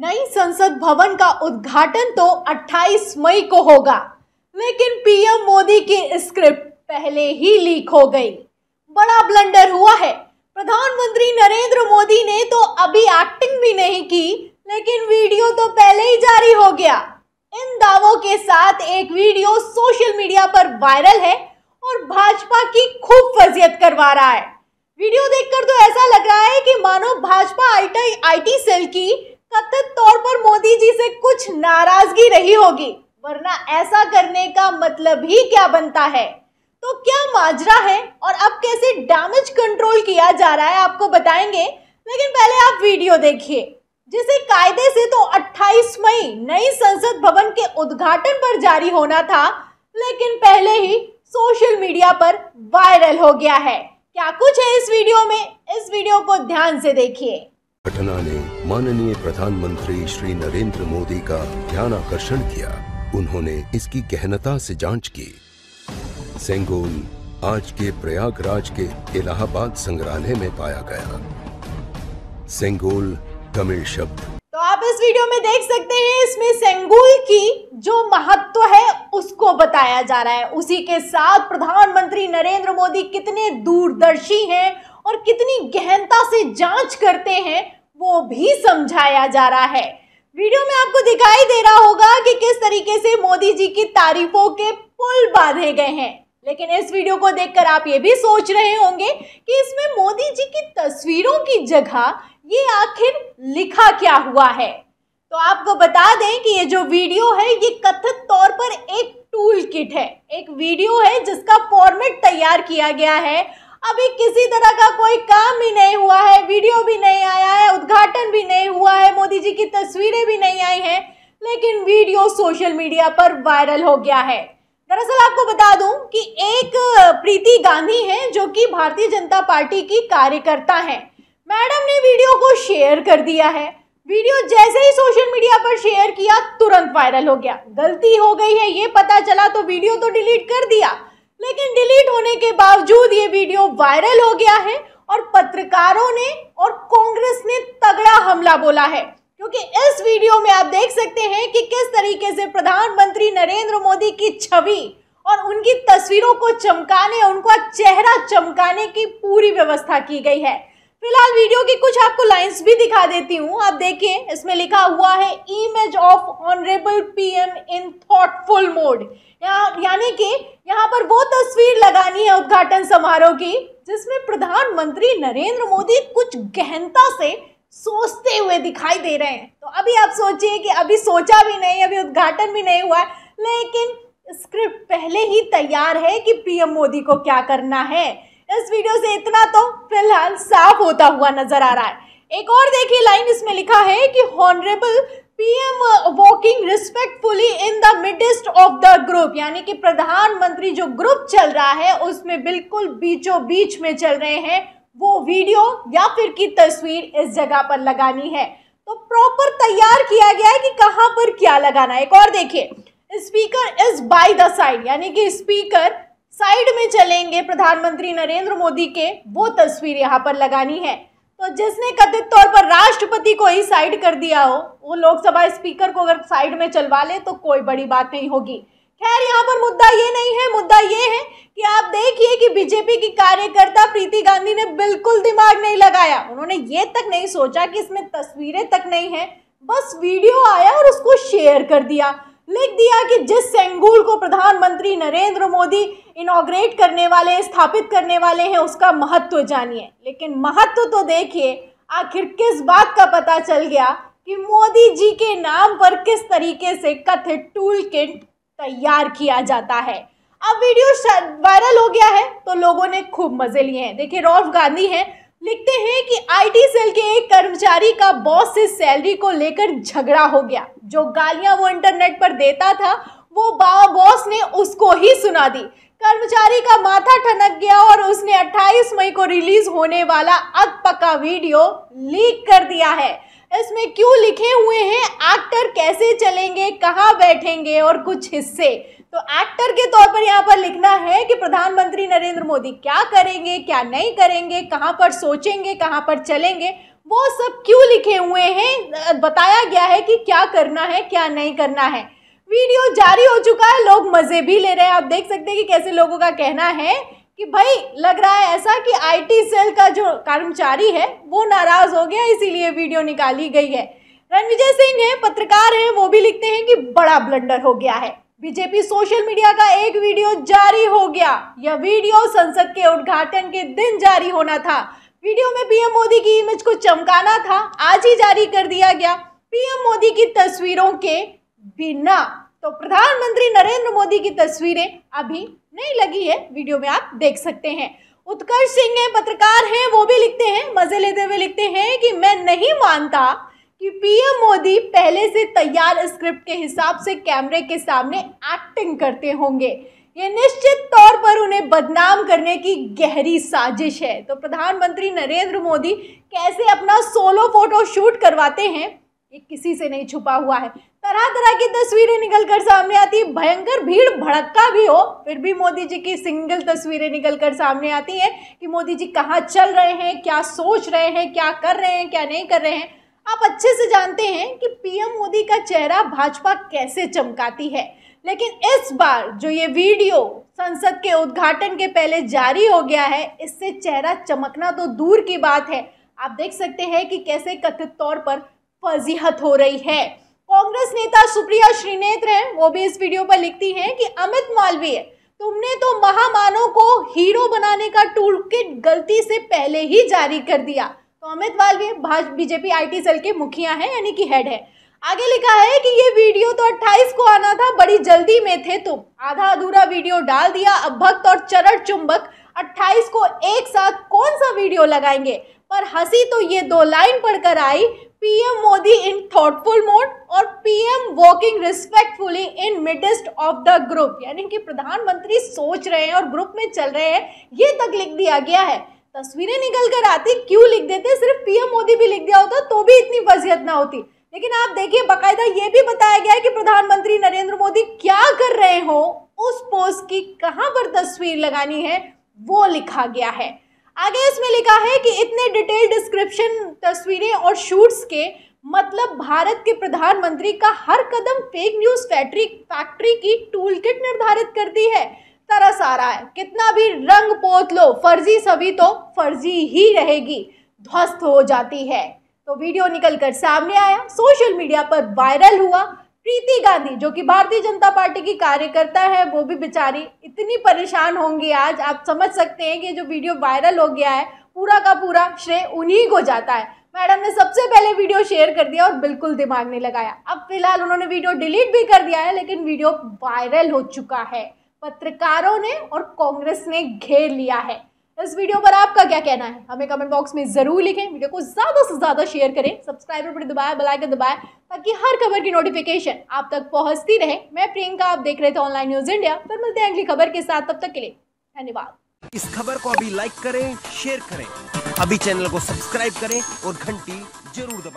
नई संसद भवन का उद्घाटन तो 28 मई को होगा, लेकिन पीएम मोदी की स्क्रिप्ट पहले ही लीक हो गई। बड़ा ब्लंडर हुआ है। प्रधानमंत्री नरेंद्र मोदी ने तो अभी एक्टिंग भी नहीं की, लेकिन वीडियो तो पहले ही जारी हो गया। इन दावों के साथ एक वीडियो सोशल मीडिया पर वायरल है और भाजपा की खूब फजियत करवा रहा है। वीडियो देखकर तो ऐसा लग रहा है कि मानो भाजपा आईटी सेल की कथित तौर पर मोदी जी से कुछ नाराज़गी रही होगी, वरना ऐसा करने का मतलब ही क्या बनता है? तो क्या माजरा है और अब कैसे डैमेज कंट्रोल किया जा रहा है आपको बताएँगे, लेकिन पहले आप वीडियो देखिए। जिसे कायदे से तो 28 मई नई संसद भवन के उद्घाटन पर जारी होना था, लेकिन पहले ही सोशल मीडिया पर वायरल हो गया है। क्या कुछ है इस वीडियो में? इस वीडियो को ध्यान से देखिए। घटना ने माननीय प्रधानमंत्री श्री नरेंद्र मोदी का ध्यान आकर्षण किया। उन्होंने इसकी गहनता से जाँच की। सेंगोल आज के प्रयागराज के इलाहाबाद संग्रहालय में पाया गया। सेंगोल तमिल शब्द। तो आप इस वीडियो में देख सकते हैं, इसमें सेंगुल की जो महत्व है, उसको बताया जा रहा है। उसी के साथ प्रधानमंत्री नरेंद्र मोदी कितने दूरदर्शी हैं और कितनी गहनता से जाँच करते हैं वो भी समझाया जा रहा है। वीडियो में आपको दिखाई दे रहा होगा कि किस तरीके से मोदी जी की तारीफों के पुल बांधे गए हैं। लेकिन इस वीडियो को देखकर आप ये भी सोच रहे होंगे कि इसमें मोदी जी की तस्वीरों की जगह ये आखिर लिखा क्या हुआ है। तो आपको बता दें कि ये जो वीडियो है, ये कथित तौर पर एक टूल किट है। एक वीडियो है जिसका फॉर्मेट तैयार किया गया है। अभी किसी तरह का कोई काम भी नहीं हुआ है, वीडियो भी नहीं आया है, उद्घाटन भी नहीं हुआ है, मोदी जी की तस्वीरें भी नहीं आई हैं, लेकिन वीडियो सोशल मीडिया पर वायरल हो गया है। दरअसल आपको बता दूँ कि एक प्रीति गांधी हैं जो कि भारतीय जनता पार्टी की कार्यकर्ता हैं। मैडम ने वीडियो को शेयर कर दिया है। वीडियो जैसे ही सोशल मीडिया पर शेयर किया, तुरंत वायरल हो गया। गलती हो गई है, ये पता चला तो वीडियो तो डिलीट कर दिया। लेकिन डिलीट होने के बावजूद ये वीडियो वायरल हो गया है और पत्रकारों ने और कांग्रेस ने तगड़ा हमला बोला है। क्योंकि इस वीडियो में आप देख सकते हैं कि किस तरीके से प्रधानमंत्री नरेंद्र मोदी की छवि और उनकी तस्वीरों को चमकाने उनका चेहरा चमकाने की पूरी व्यवस्था की गई है। फ़िलहाल वीडियो की कुछ आपको लाइंस भी दिखा देती हूँ। आप देखिए, इसमें लिखा हुआ है image of honourable PM in thoughtful mode यानी कि यहाँ पर वो तस्वीर लगानी है उद्घाटन समारोह की, जिसमें प्रधानमंत्री नरेंद्र मोदी कुछ गहनता से सोचते हुए दिखाई दे रहे हैं। तो अभी आप सोचिए कि अभी सोचा भी नहीं, अभी उद्घाटन भी नहीं हुआ, लेकिन स्क्रिप्ट पहले ही तैयार है कि पीएम मोदी को क्या करना है। इस वीडियो से इतना तो फ़िलहाल साफ़ होता हुआ नज़र आ रहा है। एक और देखिए, लाइन इसमें लिखा है कि honourable PM walking respectfully in the midst of the group यानी कि प्रधानमंत्री जो ग्रुप चल रहा है, उसमें बिल्कुल बीचों बीच में चल रहे हैं। वो वीडियो या फिर की तस्वीर इस जगह पर लगानी है। तो प्रॉपर तैयार किया गया है कि कहाँ पर क्या लगाना है। एक और देखिए speaker is by the side यानी कि स्पीकर साइड में चलेंगे प्रधानमंत्री नरेंद्र मोदी के, वो तस्वीर यहाँ पर लगानी है। तो जिसने कथित तौर पर राष्ट्रपति को ही साइड कर दिया हो, वो लोकसभा स्पीकर को अगर साइड में चलवा ले तो कोई बड़ी बात नहीं होगी। खैर, यहाँ पर मुद्दा ये नहीं है, मुद्दा ये है कि आप देखिए कि बीजेपी की कार्यकर्ता प्रीति गांधी ने बिल्कुल दिमाग नहीं लगाया। उन्होंने ये तक नहीं सोचा कि इसमें तस्वीरें तक नहीं है, बस वीडियो आया और उसको शेयर कर दिया। लिख दिया कि जिस सेंगुल को प्रधानमंत्री नरेंद्र मोदी इनोग्रेट करने वाले, स्थापित करने वाले हैं, उसका महत्व जानिए। लेकिन महत्व तो देखिए, आखिर किस बात का पता चल गया कि मोदी जी के नाम पर किस तरीके से कथित टूल किट तैयार किया जाता है। अब वीडियो वायरल हो गया है तो लोगों ने खूब मज़े लिए हैं। देखिए रॉफ गांधी हैं लिखते हैं कि आईटी सेल के एक कर्मचारी का बॉस से सैलरी को लेकर झगड़ा हो गया। जो गालियाँ वो इंटरनेट पर देता था, वो बाबा बॉस ने उसको ही सुना दी। कर्मचारी का माथा ठनक गया और उसने 28 मई को रिलीज़ होने वाला अग पक्का वीडियो लीक कर दिया है। इसमें क्यों लिखे हुए हैं? एक्टर कैसे चलेंगे? कहाँ बैठेंगे? और कुछ हिस्से। तो एक्टर के तौर पर यहाँ पर लिखना है कि प्रधानमंत्री नरेंद्र मोदी क्या करेंगे, क्या नहीं करेंगे, कहाँ पर सोचेंगे, कहाँ पर चलेंगे, वो सब क्यों लिखे हुए हैं? बताया गया है कि क्या करना है, क्या नहीं करना है। वीडियो जारी हो चुका है, लोग मज़े भी ले रहे हैं। आप देख सकते हैं कि कैसे लोगों का कहना है कि भाई, लग रहा है ऐसा कि आईटी सेल का जो कर्मचारी है, वो नाराज़ हो गया, इसीलिए वीडियो निकाली गई है। रणविजय सिंह है, पत्रकार हैं, वो भी लिखते हैं कि बड़ा ब्लंडर हो गया है। बीजेपी सोशल मीडिया का एक वीडियो जारी हो गया। यह वीडियो संसद के उद्घाटन के दिन जारी होना था। वीडियो में पीएम मोदी की इमेज को चमकाना था, आज ही जारी कर दिया गया। पीएम मोदी की तस्वीरों के बिना तो प्रधानमंत्री नरेंद्र मोदी की तस्वीरें अभी नहीं लगी है, वीडियो में आप देख सकते हैं। उत्कर्ष सिंह है, पत्रकार हैं, वो भी लिखते हैं, मज़े लेते हुए लिखते हैं कि मैं नहीं मानता कि पीएम मोदी पहले से तैयार स्क्रिप्ट के हिसाब से कैमरे के सामने एक्टिंग करते होंगे। ये निश्चित तौर पर उन्हें बदनाम करने की गहरी साजिश है। तो प्रधानमंत्री नरेंद्र मोदी कैसे अपना सोलो फ़ोटो शूट करवाते हैं? ये किसी से नहीं छुपा हुआ है। तरह तरह की तस्वीरें निकल कर सामने आती भयंकर भीड़ भड़का भी हो, फिर भी मोदी जी की सिंगल तस्वीरें निकल कर सामने आती हैं कि मोदी जी कहाँ चल रहे हैं, क्या सोच रहे हैं, क्या कर रहे हैं, क्या नहीं कर रहे हैं। आप अच्छे से जानते हैं कि पीएम मोदी का चेहरा भाजपा कैसे चमकाती है। लेकिन इस बार जो ये वीडियो संसद के उद्घाटन के पहले जारी हो गया है, इससे चेहरा चमकना तो दूर की बात है। आप देख सकते हैं कि कैसे कथित तौर पर फजीहत हो रही है। कांग्रेस नेता सुप्रिया श्रीनेत्र हैं, वो भी इस वीडियो पर लिखती हैं कि अमित मालवीय, तुमने तो महामानव को हीरो बनाने का टूल किट गलती से पहले ही जारी कर दिया। तो Amit Valvi BJP IT cell के मुखिया हैं, यानी कि हेड है। आगे लिखा है कि ये वीडियो तो 28 को आना था, बड़ी जल्दी में थे तुम। आधा अधूरा वीडियो डाल दिया, अब भक्त और चरण चुंबक 28 को एक साथ कौन सा वीडियो लगाएँगे? पर हँसी तो ये दो लाइन पढ़कर आई PM Modi in thoughtful mode और PM walking respectfully in midst of the group यानी कि प्रधानमंत्री सोच रहे हैं और ग्रुप में चल रहे हैं। ये तक लिख दिया गया है। तस्वीरें निकल कर आती, क्यों लिख देते? सिर्फ़ पीएम मोदी भी लिख दिया होता तो भी इतनी वजियत ना होती। लेकिन आप देखिए, बाकायदा ये भी बताया गया है कि प्रधानमंत्री नरेंद्र मोदी क्या कर रहे हो? उस पोस्ट की कहाँ पर तस्वीर लगानी है? वो लिखा गया है। आगे इसमें लिखा है कि इतने डिटेल डिस्क्रिप्शन, तस्वीरें और शूट्स के मतलब भारत के प्रधानमंत्री का हर कदम फेक न्यूज़ फैक्ट्री फैक्ट्री की टूल किट निर्धारित करती है। तरस आ रहा है। कितना भी रंग पोत लो, फर्जी सभी तो फर्जी ही रहेगी। ध्वस्त हो जाती है। तो वीडियो निकल कर सामने आया। सोशल मीडिया पर वायरल हुआ। प्रीति गांधी, जो कि भारतीय जनता पार्टी की कार्यकर्ता है, वो भी बेचारी इतनी परेशान होंगी आज। आप समझ सकते हैं कि जो वीडियो वायरल हो गया है, पूरा का पूरा श्रेय उन्हीं को जाता है। मैडम ने सबसे पहले वीडियो शेयर कर दिया और बिल्कुल दिमाग नहीं लगाया। अब फ़िलहाल उन्होंने वीडियो डिलीट भी कर दिया है, लेकिन वीडियो वायरल हो चुका है। पत्रकारों ने और कांग्रेस ने घेर लिया है। इस वीडियो पर आपका क्या कहना है? हमें कमेंट बॉक्स में ज़रूर लिखें, वीडियो को ज़्यादा से ज़्यादा शेयर करें सब्सक्राइबर पर दबाया बेलाइकन दबाए, ताकि हर खबर की नोटिफिकेशन आप तक पहुँचती रहे। मैं प्रियंका, आप देख रहे थे ऑनलाइन न्यूज़ इंडिया फिर मिलते हैं अगली खबर के साथ, तब तक के लिए धन्यवाद। इस खबर को अभी लाइक करें शेयर करें। अभी चैनल को सब्सक्राइब करें और घंटी ज़रूर दबाएँ।